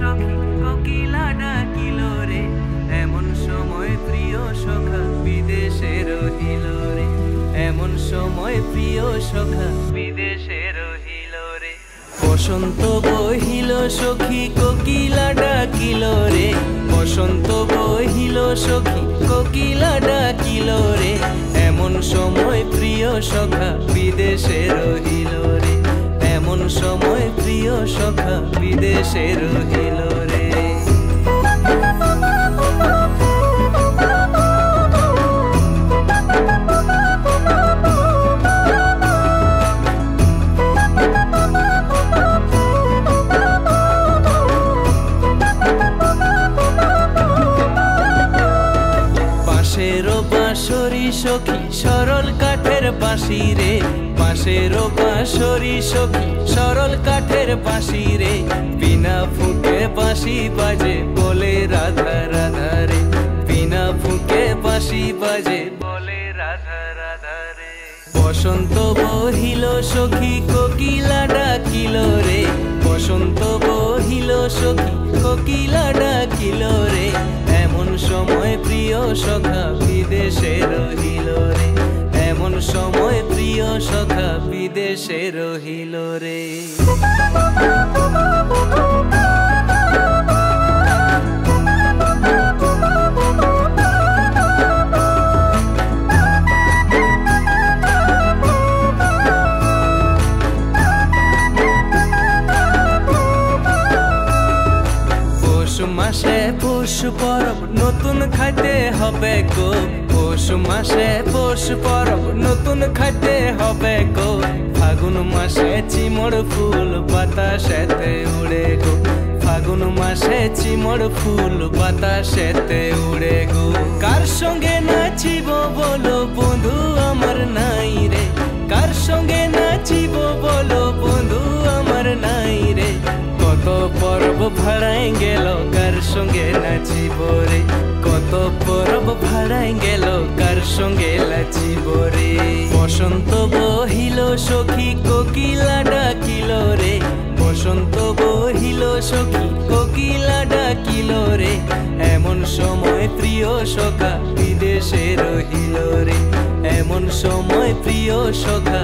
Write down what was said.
সখী ককিলা ডাকিল রে। এমন সময় প্রিয় সখা বিদেশে রহিল রে। এমন সময় প্রিয় সখা বিদেশে রহিল রে। বসন্ত বহিল সখী কোকিলা ডাকিল রে। বসন্ত বহিল সখী কোকিলা ডাকিল রে। এমন সময় প্রিয় সখা বিদেশে রহিল রে। এমন সময় প্রিয় সখা বিদেশে রহিল সখী, সরল কাঠের বাঁশি রে। পাশেরও বাঁশরি সখী, সরল কাঠের বাঁশি রে। বিনা ফুকে বাঁশি বাজে বলে রাধা রাধা রে। বিনা ফুকে বাঁশি বাজে বলে রাধা রাধা রে। বসন্ত বহিল সখী, কোকিলা ডাকিল রে। বসন্ত বহিল সখী, কোকিলা ডাকিল রে। এমন সময় প্রিয় সখা বিদেশে রহিল রে। এমন সময় প্রিয় সখা বিদেশে রহিল রে। পৌষ পরব, নতুন খাইতে হবে গো। পৌষ মাসে পৌষ পরব, নতুন খাইতে হবে গো। ফাগুন মাসে চিমড় ফুল বাতাসেতে উড়ে গো। ফাগুন মাসে চিমড় ফুল বাতাসেতে উড়ে গো। কার সঙ্গে নাচিব বলো বন্ধু আমার নাই রে। কার সঙ্গে নাচিব বলো সঙ্গে নাচিব রে কত পরব ভাড়াই গেল কার সঙ্গে নাচিব রে বসন্ত বহিল, সখী কোকিলা ডাকিল রে। বসন্ত বহিল, সখী কোকিলা ডাকিল রে। এমন সময় প্রিয় সখা বিদেশে রহিল রে। এমন সময় প্রিয় সখা